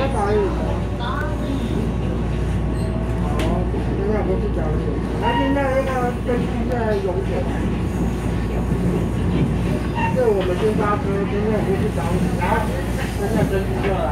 在打鱼，现在不是钓鱼。那现在这个天气在，这我们先发车，现在不去钓鱼，然现在天气热了。